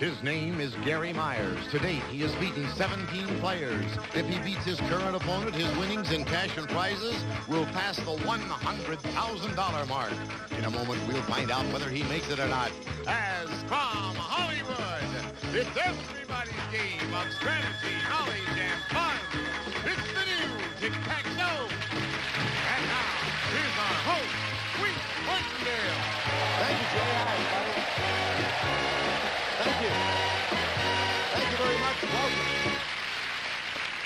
His name is Gary Myers. To date, he has beaten 17 players. If he beats his current opponent, his winnings in cash and prizes will pass the $100,000 mark. In a moment, we'll find out whether he makes it or not. As from Hollywood, it's everybody's game of strategy, knowledge, and fun. It's the new Tic Tac Dough. And now, here's our host, Wink Martindale. Thank you, Jay.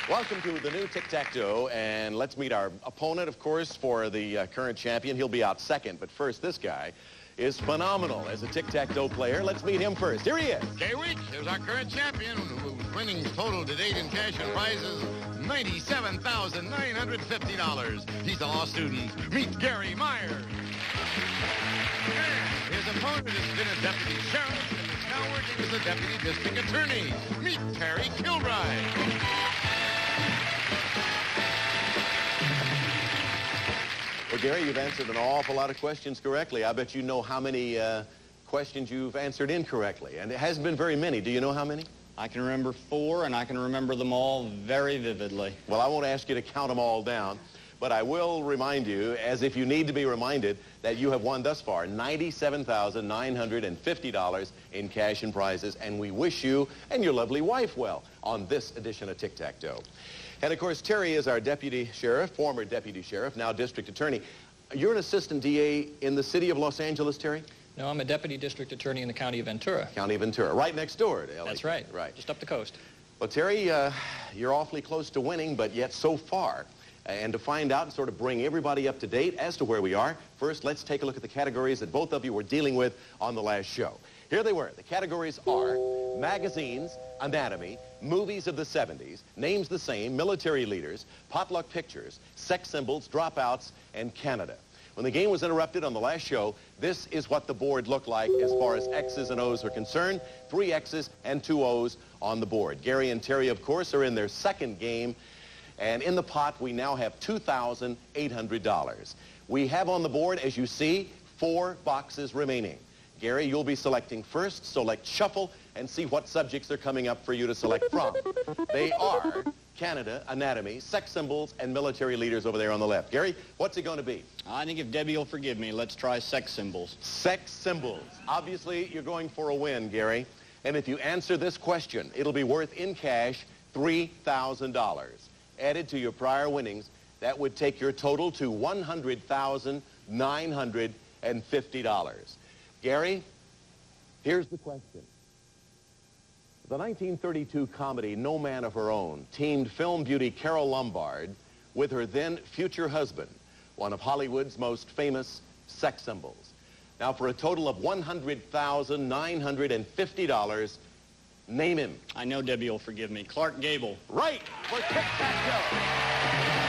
Welcome. To the new Tic-Tac-Dough, and let's meet our opponent, of course, for the uh, current champion. He'll be out second, but first, this guy is phenomenal as a tic-tac-toe player. Let's meet him first. Here he is. Jay Weeks is our current champion, whose winnings total to date in cash and prizes, $97,950. He's a law student. Meet Gary Myers. His opponent has been a deputy sheriff and is now working as a deputy district attorney. Meet Terry Kilbride. Well, Gary, you've answered an awful lot of questions correctly. I bet you know how many uh, questions you've answered incorrectly. And it hasn't been very many. Do you know how many? I can remember four, and I can remember them all very vividly. Well, I won't ask you to count them all down, but I will remind you, as if you need to be reminded, that you have won thus far $97,950 in cash and prizes, and we wish you and your lovely wife well on this edition of Tic-Tac-Dough. And of course, Terry is our deputy sheriff, former deputy sheriff, now district attorney. You're an assistant DA in the city of Los Angeles, Terry? No, I'm a deputy district attorney in the county of Ventura. County of Ventura, right next door to LA. That's right. Right. Just up the coast. Well, Terry, uh, you're awfully close to winning, but yet so far. And to find out and sort of bring everybody up to date as to where we are, first let's take a look at the categories that both of you were dealing with on the last show. Here they were. The categories are magazines, anatomy, movies of the 70s, names the same, military leaders, potluck pictures, sex symbols, dropouts, and Canada. When the game was interrupted on the last show, this is what the board looked like as far as X's and O's are concerned. Three X's and two O's on the board. Gary and Terry, of course, are in their second game. And in the pot, we now have $2,800. We have on the board, as you see, four boxes remaining. Gary, you'll be selecting first. Select shuffle and see what subjects are coming up for you to select from. They are Canada, anatomy, sex symbols, and military leaders over there on the left. Gary, what's it going to be? I think if Debbie will forgive me, let's try sex symbols. Sex symbols. Obviously, you're going for a win, Gary. And if you answer this question, it'll be worth in cash $3,000. Added to your prior winnings, that would take your total to $100,950. Gary, here's the question. The 1932 comedy No Man of Her Own teamed film beauty Carol Lombard with her then future husband, one of Hollywood's most famous sex symbols. Now, for a total of $100,950, name him. I know Debbie will forgive me. Clark Gable. Right for Tic-Tac-Dough. Gary, I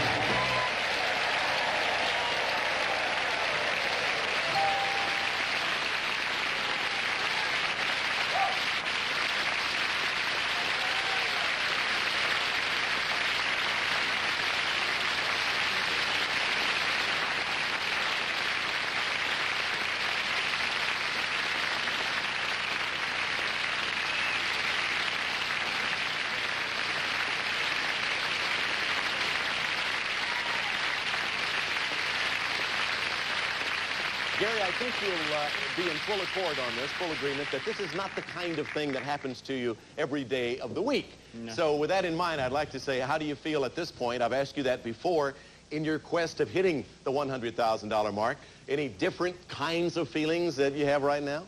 think you'll uh, be in full accord on this, full agreement, that this is not the kind of thing that happens to you every day of the week. No. So with that in mind, I'd like to say, how do you feel at this point? I've asked you that before. In your quest of hitting the $100,000 mark, any different kinds of feelings that you have right now?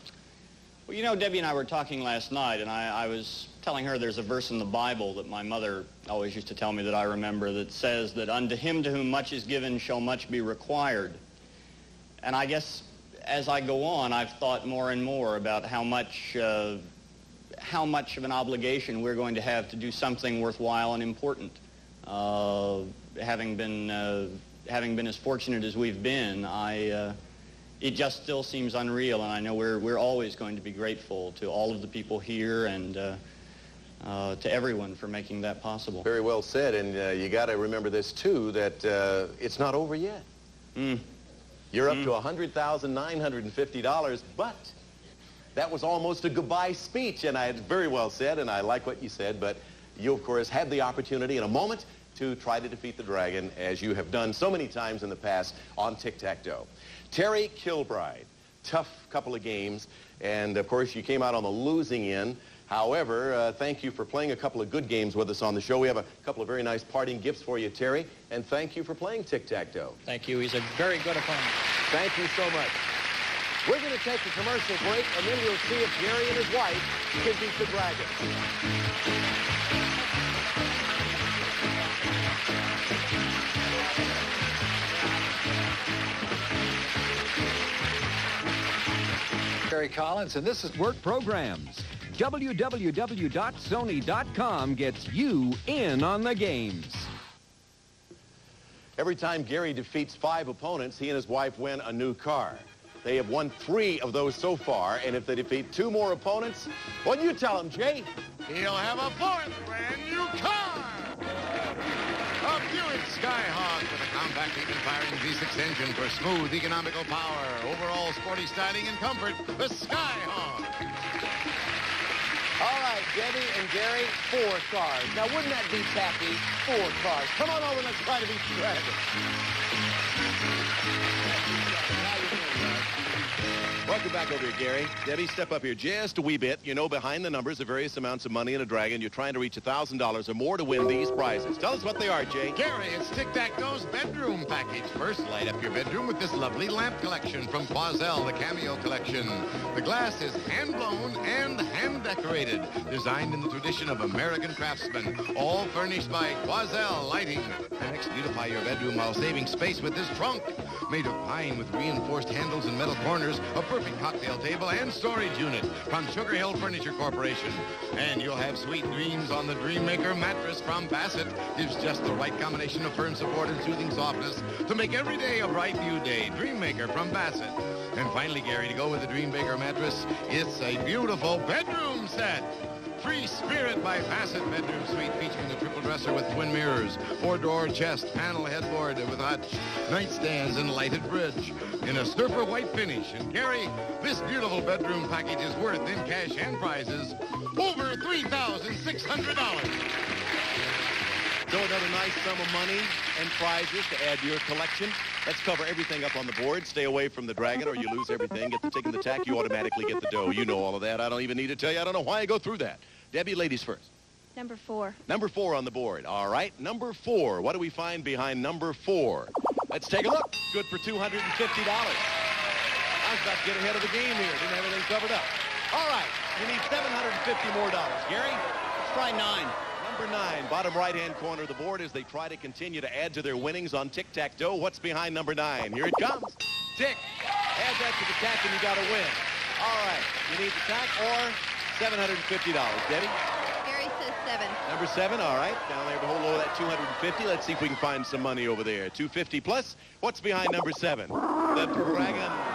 Well, you know, Debbie and I were talking last night, and I, I was telling her there's a verse in the Bible that my mother always used to tell me that I remember that says that unto him to whom much is given shall much be required. And I guess as I go on, I've thought more and more about how much, uh, how much of an obligation we're going to have to do something worthwhile and important. Uh, having been, uh, having been as fortunate as we've been, I, uh, it just still seems unreal, and I know we're, we're always going to be grateful to all of the people here and uh, uh, to everyone for making that possible. Very well said, and uh, you got to remember this too, that uh, it's not over yet. Mm. You're up hmm. to $100,950, but That was almost a goodbye speech, and I had very well said, and I like what you said, but you, of course, had the opportunity in a moment to try to defeat the dragon, as you have done so many times in the past on Tic-Tac-Dough. Terry Kilbride, tough couple of games, and of course, you came out on the losing end. However, uh, thank you for playing a couple of good games with us on the show. We have a couple of very nice parting gifts for you, Terry, and thank you for playing Tic-Tac-Dough. Thank you. He's a very good opponent. Thank you so much. We're going to take a commercial break, and then we'll see if Gary and his wife can beat the dragon. Gary Collins, and this is Work Programs. www.sony.com gets you in on the games. Every time Gary defeats five opponents, he and his wife win a new car. They have won three of those so far, and if they defeat two more opponents, what do you tell them, Jay? He'll have a fourth brand new car. A Buick Skyhawk with a compact even firing V6 engine for smooth economical power, overall sporty styling and comfort. The Skyhawk. Right, Debbie and Gary, four cars. Now, wouldn't that be tacky? Four cars. Come on over, let's try to be the Back over here, Gary. Debbie, step up here just a wee bit. You know, behind the numbers are various amounts of money in a dragon. You're trying to reach $1,000 or more to win these prizes. Tell us what they are, Jay. Gary, it's Tic-Tac-Dough's bedroom package. First, light up your bedroom with this lovely lamp collection from Quoizel, the Cameo Collection. The glass is hand-blown and hand-decorated, designed in the tradition of American craftsmen, all furnished by Quoizel Lighting. Next, beautify your bedroom while saving space with this trunk. Made of pine with reinforced handles and metal corners, a perfect cocktail table and storage unit from Sugar Hill Furniture Corporation. And you'll have sweet dreams on the Dreammaker mattress from Bassett. Gives just the right combination of firm support and soothing softness to make every day a bright new day. Dreammaker from Bassett. And finally, Gary, to go with the Dreammaker mattress, it's a beautiful bedroom set. Free Spirit by Bassett Bedroom Suite featuring a triple dresser with twin mirrors, four-door chest, panel headboard with hutch, nightstands, and lighted bridge in a snurper white finish. And Gary, this beautiful bedroom package is worth in cash and prizes over $3,600. So another nice sum of money and prizes to add to your collection. Let's cover everything up on the board. Stay away from the dragon or you lose everything. Get the tick and the tack, you automatically get the dough. You know all of that. I don't even need to tell you. I don't know why I go through that. Debbie, ladies first. Number four. Number four on the board. All right, number four. What do we find behind number four? Let's take a look. Good for $250. I was about to get ahead of the game here. Didn't have everything covered up. All right, you need 750 more dollars. Gary? Let's try nine. Number nine, bottom right-hand corner of the board as they try to continue to add to their winnings on Tic-Tac-Dough. What's behind number nine? Here it comes. Tick. Add that to the tack and you got to win. All right, you need the tack or $750. Debbie? Gary says seven. Number seven, all right. Down there below low that 250. Let's see if we can find some money over there. 250 plus. What's behind number seven? The dragon.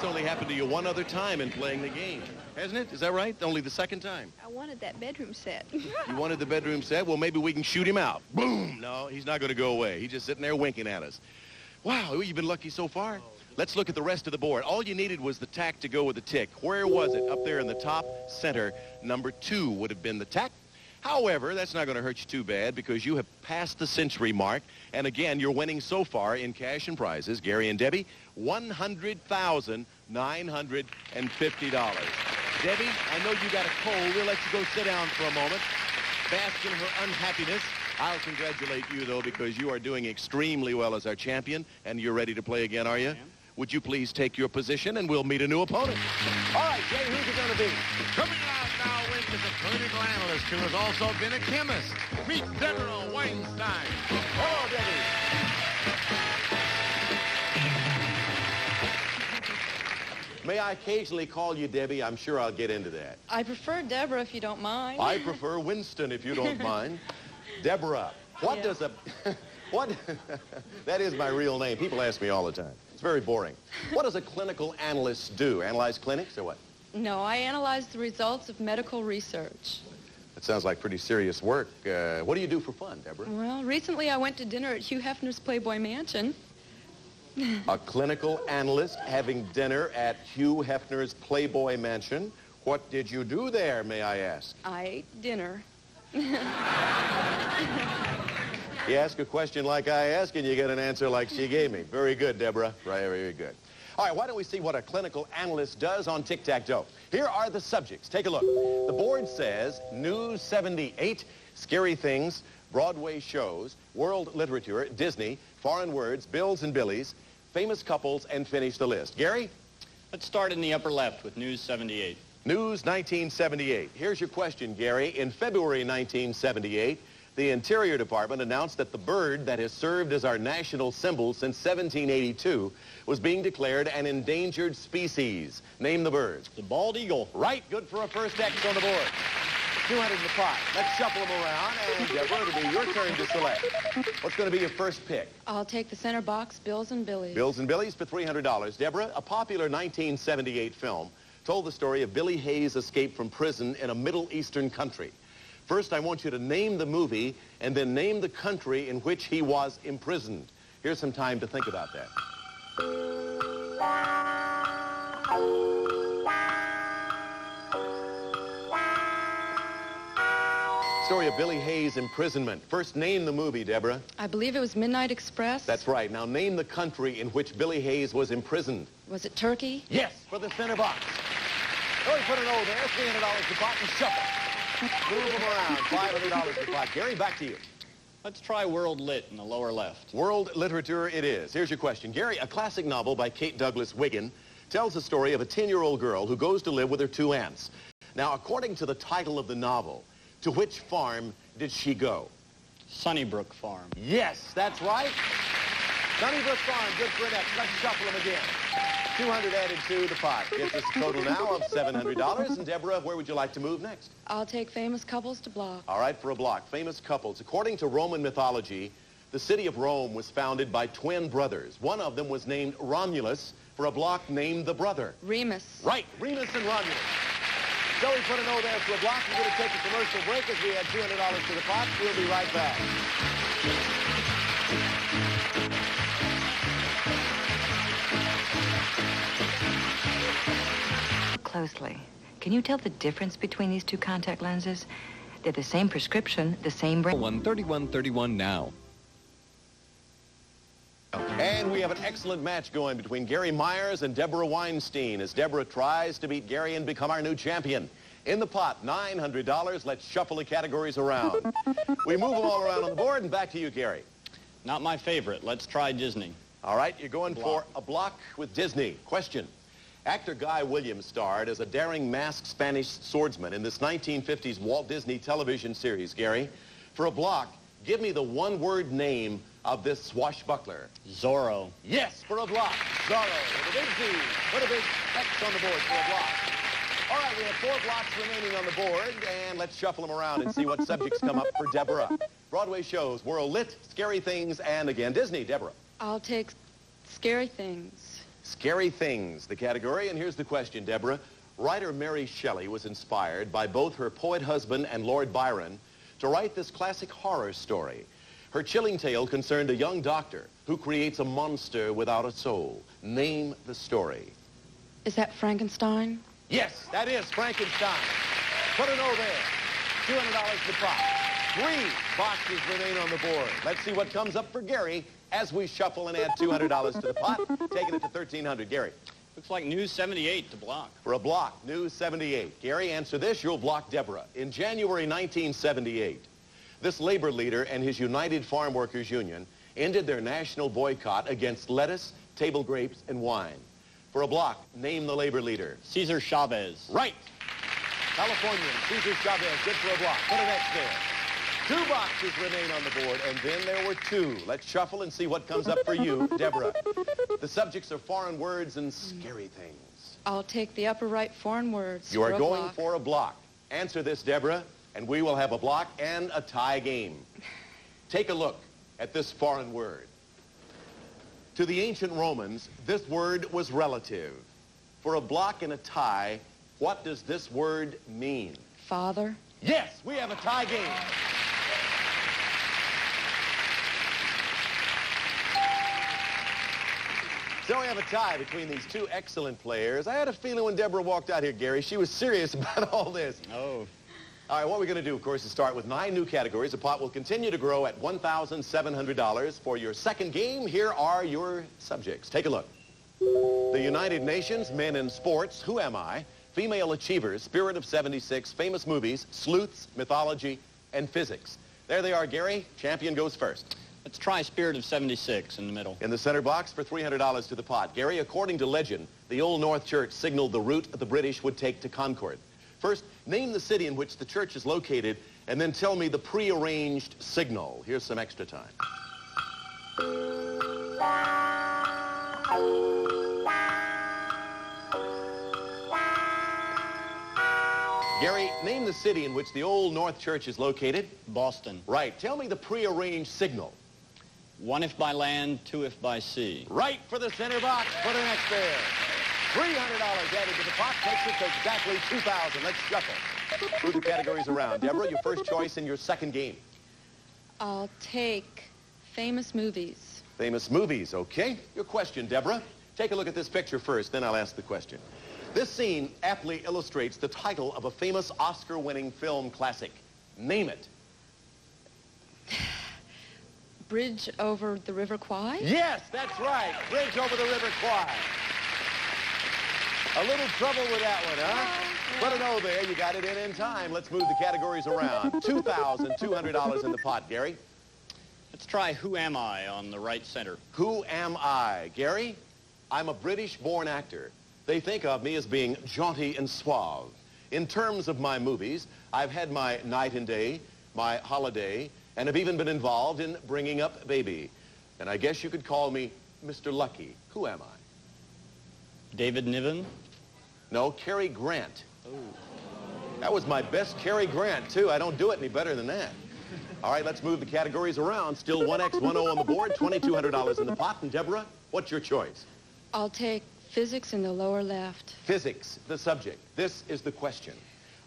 That's only happened to you one other time in playing the game, hasn't it? Is that right? Only the second time. I wanted that bedroom set. You wanted the bedroom set? Well, maybe we can shoot him out. Boom! No, he's not going to go away. He's just sitting there winking at us. Wow, you've been lucky so far. Let's look at the rest of the board. All you needed was the tack to go with the tick. Where was it? Up there in the top center, number two would have been the tack. However, that's not going to hurt you too bad because you have passed the century mark. And again, you're winning so far in cash and prizes, Gary and Debbie, $100,950. Debbie, I know you got a cold. We'll let you go sit down for a moment. Bask in her unhappiness. I'll congratulate you, though, because you are doing extremely well as our champion, and you're ready to play again, are you? Would you please take your position, and we'll meet a new opponent. All right, Jay, who's it going to be? Coming out now with is a clinical analyst who has also been a chemist. Meet Deborah Weinstein. Hello, Debbie. May I occasionally call you Debbie? I'm sure I'll get into that. I prefer Deborah if you don't mind. I prefer Winston, if you don't mind. Deborah. What Yeah. does a... what... that is my real name. People ask me all the time. It's very boring. What does a clinical analyst do? Analyze clinics or what? No, I analyze the results of medical research. That sounds like pretty serious work. Uh, what do you do for fun, Deborah? Well, recently I went to dinner at Hugh Hefner's Playboy Mansion. A clinical analyst having dinner at Hugh Hefner's Playboy Mansion. What did you do there, may I ask? I ate dinner. You ask a question like I ask, and you get an answer like she gave me. Very good, Deborah. Very, very good. All right, why don't we see what a clinical analyst does on Tic-Tac-Dough? Here are the subjects. Take a look. The board says News 78, Scary Things, Broadway shows, world literature, Disney, foreign words, Bills and Billies, famous couples, and finish the list. Gary? Let's start in the upper left with News 78. News 1978. Here's your question, Gary. In February 1978, the Interior Department announced that the bird that has served as our national symbol since 1782 was being declared an endangered species. Name the bird. The bald eagle. Right, good for a first X on the board. 200 in the pot. Let's shuffle them around, and Deborah, it'll be your turn to select. What's going to be your first pick? I'll take the center box, Bills and Billies. Bills and Billies for $300. Deborah, a popular 1978 film told the story of Billy Hayes' escape from prison in a Middle Eastern country. First, I want you to name the movie and then name the country in which he was imprisoned. Here's some time to think about that. Of Billy Hayes' imprisonment. First, name the movie, Deborah. I believe it was Midnight Express. That's right. Now, name the country in which Billy Hayes was imprisoned. Was it Turkey? Yes, for the center box. Oh, he put an O there, $300 to pot and shuffle. Move them around, $500 to pot. Gary, back to you. Let's try World Lit in the lower left. World literature it is. Here's your question. Gary, a classic novel by Kate Douglas Wiggin tells the story of a 10-year-old girl who goes to live with her two aunts. Now, according to the title of the novel, to which farm did she go? Sunnybrook Farm. Yes, that's right. Sunnybrook Farm, good for an X. Let's shuffle them again. 200 added to the pot. Gets us a total now of $700. And Deborah, where would you like to move next? I'll take famous couples to block. All right, for a block. Famous couples. According to Roman mythology, the city of Rome was founded by twin brothers. One of them was named Romulus for a block named the brother. Remus. Right, Remus and Romulus. Joey put an O there for a block. We're going to take a commercial break as we add $200 to the pot. We'll be right back. Closely. Can you tell the difference between these two contact lenses? They're the same prescription, the same brand. 131.31 now. And we have an excellent match going between Gary Myers and Deborah Weinstein as Deborah tries to beat Gary and become our new champion. In the pot, $900. Let's shuffle the categories around. we move them all around on the board and back to you, Gary. Not my favorite. Let's try Disney. All right, you're going Block. for a block with Disney. Question. Actor Guy Williams starred as a daring masked Spanish swordsman in this 1950s Walt Disney television series, Gary. For a block, give me the one-word name of this swashbuckler. Zorro. Yes, for a block. Zorro with a big Z. Put a big X on the board for a block. All right, we have four blocks remaining on the board, and let's shuffle them around and see what subjects come up for Deborah. Broadway shows, World Lit, Scary Things, and again, Disney. Deborah. I'll take scary things. Scary Things, the category, and here's the question, Deborah. Writer Mary Shelley was inspired by both her poet husband and Lord Byron to write this classic horror story. Her chilling tale concerned a young doctor who creates a monster without a soul. Name the story. Is that Frankenstein? Yes, that is Frankenstein. Put an O there. $200 the pot. Three boxes remain on the board. Let's see what comes up for Gary as we shuffle and add $200 to the pot, taking it to 1300 Gary, Looks like News 78 to block. for a block, News 78. Gary, answer this, you'll block Deborah. In January 1978, this labor leader and his United Farm Workers Union ended their national boycott against lettuce, table grapes, and wine. For a block, name the labor leader. Cesar Chavez. Right. Californian, Cesar Chavez, good for a block. Put an X there. Two boxes remain on the board, and then there were two. Let's shuffle and see what comes up for you, Deborah. The subjects are foreign words and scary things. I'll take the upper right foreign words. You are for a going block. for a block. Answer this, Deborah, and we will have a block and a tie game. Take a look at this foreign word. To the ancient Romans, this word was relative. For a block and a tie, what does this word mean? Father. Yes, we have a tie game. So we have a tie between these two excellent players. I had a feeling when Deborah walked out here, Gary, she was serious about all this. Oh, All right, what we're going to do, of course, is start with nine new categories. The pot will continue to grow at $1,700. For your second game, here are your subjects. Take a look. The United Nations, men in sports, who am I? Female achievers, spirit of 76, famous movies, sleuths, mythology, and physics. There they are, Gary. Champion goes first. let's try Spirit of 76 in the middle. In the center box for $300 to the pot. Gary, according to legend, the Old North Church signaled the route the British would take to Concord. First, name the city in which the church is located, and then tell me the prearranged signal. Here's some extra time. Gary, name the city in which the Old North Church is located. Boston. Right. Tell me the prearranged signal. One if by land, two if by sea. Right for the center box for the next bear. $300 added to the pot takes it to exactly 2000 Let's shuffle. Move the categories around. Deborah, your first choice in your second game. I'll take famous movies. Famous movies, okay? Your question, Deborah. Take a look at this picture first, then I'll ask the question. This scene aptly illustrates the title of a famous Oscar-winning film classic. Name it. Bridge over the River Kwai? Yes, that's right. Bridge over the River Kwai. A little trouble with that one, huh? But an O there. You got it in in time. Let's move the categories around. $2,200 in the pot, Gary. Let's try Who Am I on the right center. Who am I? Gary, I'm a British-born actor. They think of me as being jaunty and suave. In terms of my movies, I've had my Night and Day, my Holiday, and have even been involved in Bringing Up Baby. And I guess you could call me Mr. Lucky. Who am I? David Niven. No, Cary Grant. That was my best Cary Grant, too. I don't do it any better than that. All right, let's move the categories around. Still 1X, 1O on the board, $2,200 in the pot. And Deborah, what's your choice? I'll take physics in the lower left. Physics, the subject. This is the question.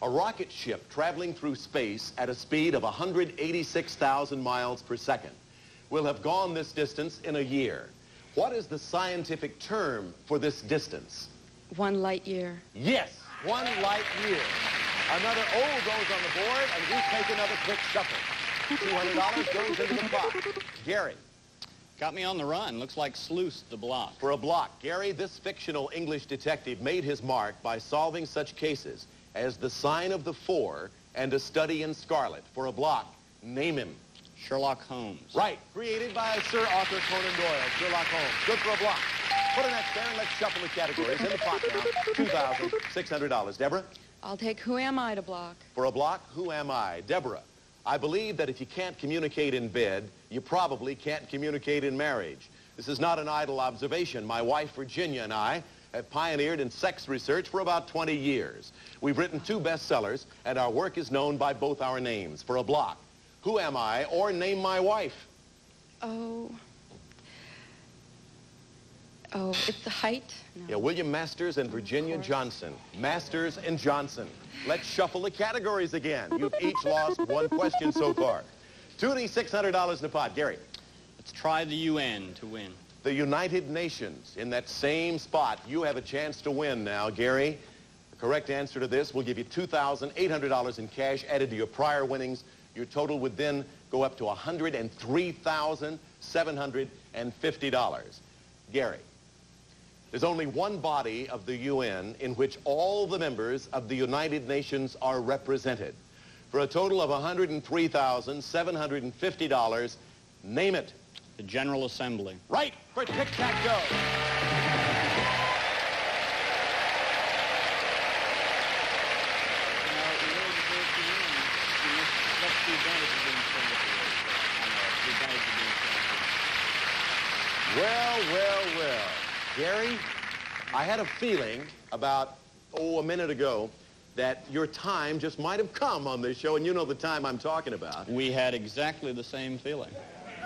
A rocket ship traveling through space at a speed of 186,000 miles per second will have gone this distance in a year. What is the scientific term for this distance? One light year. Yes, one light year. Another O goes on the board, and we take another quick shuffle. $200 goes into the pot. Gary, Got me on the run. Looks like Sleuth the block. for a block. Gary, this fictional English detective made his mark by solving such cases as the sign of the four and a study in scarlet. For a block, name him. Sherlock Holmes. Right, created by Sir Arthur Conan Doyle, Sherlock Holmes. Good for a block. Put an X there and let's shuffle the categories. In the pot now, $2,600. Deborah? I'll take Who Am I to block. For a block, who am I? Deborah, I believe that if you can't communicate in bed, you probably can't communicate in marriage. This is not an idle observation. My wife, Virginia, and I have pioneered in sex research for about 20 years. We've written two bestsellers, and our work is known by both our names. For a block, who am I, or name my wife? Oh. Oh, it's the height? No. Yeah, William Masters and Virginia Johnson. Masters and Johnson. Let's shuffle the categories again. You've each lost one question so far. $2,600 in the pot. Gary. Let's try the UN to win. The United Nations in that same spot. You have a chance to win now, Gary. The correct answer to this will give you $2,800 in cash added to your prior winnings. Your total would then go up to $103,750. Gary, there's only one body of the UN in which all the members of the United Nations are represented. For a total of $103,750, name it. The General Assembly. Right for Tic-Tac-Dough. Well, well, well. Gary, I had a feeling about, oh, a minute ago that your time just might have come on this show, and you know the time I'm talking about. We had exactly the same feeling.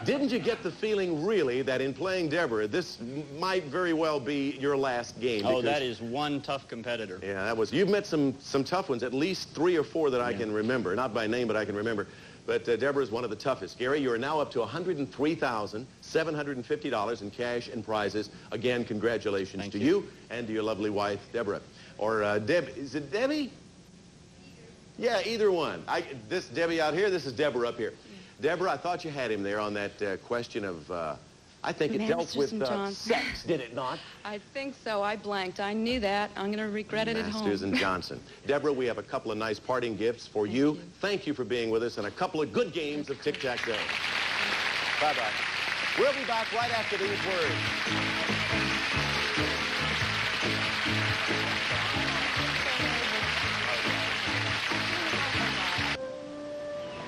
Didn't you get the feeling, really, that in playing Deborah, this might very well be your last game? Oh, that is one tough competitor. Yeah, that was. You've met some some tough ones, at least three or four that I can remember. Not by name, but I can remember. But uh, Deborah is one of the toughest. Gary, you are now up to $103,750 in cash and prizes. Again, congratulations Thank to you. you. and to your lovely wife, Deborah. Or uh, Deb, is it Debbie? Yeah, either one. I, this Debbie out here, this is Deborah up here. Deborah, I thought you had him there on that uh, question of, uh, I think it dealt with and uh, sex, did it not? I think so. I blanked. I knew that. I'm going to regret it at home. Masters and Johnson. Deborah, we have a couple of nice parting gifts for you. you. Thank you for being with us and a couple of good games of Tic-Tac-Dough. Bye-bye. We'll be back right after these words.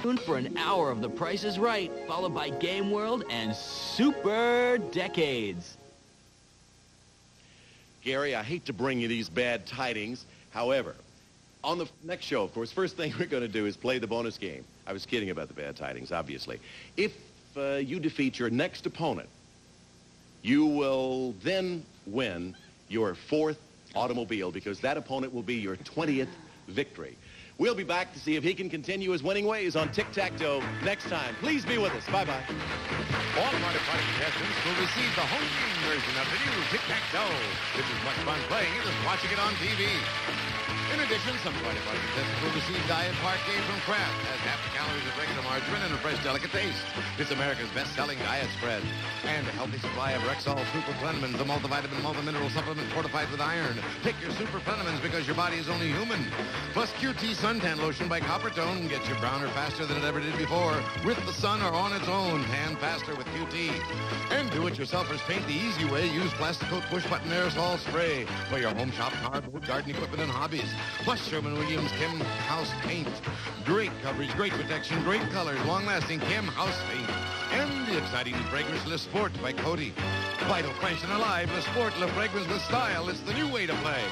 Tune for an hour of The Price is Right, followed by Game World and Super Decades. Gary, I hate to bring you these bad tidings. However, on the next show, of course, first thing we're going to do is play the bonus game. I was kidding about the bad tidings, obviously. If uh, you defeat your next opponent, you will then win your fourth automobile because that opponent will be your 20th victory. We'll be back to see if he can continue his winning ways on Tic-Tac-Dough next time. Please be with us. Bye-bye. Party contestants will receive the home game version of the new Tic-Tac-Dough. This is much fun playing it as watching it on TV. In addition, some Party contestants will receive Diet Parkay from Kraft. Has half the calories of regular margarine and a fresh, delicate taste. It's America's best-selling diet spread. And a healthy supply of Rexall Super Plenamins, a multivitamin, multimineral supplement fortified with iron. Take your Super Plenamins because your body is only human. Plus QT Suntan Lotion by Coppertone gets you browner faster than it ever did before. With the sun or on its own, tan faster with QT. And do-it-yourselfers paint the easy way. Use Plasti-Kote Push Button Aerosol Spray for your home shop, car, boat, garden equipment, and hobbies. Plus Sherwin-Williams Kim House Paint. Great coverage, great protection, great colors, long-lasting Kim House Paint. And the exciting fragrance Le Sport by Coty. Vital, fresh, and alive, Le Sport, Le Fragrance with style. It's the new way to play.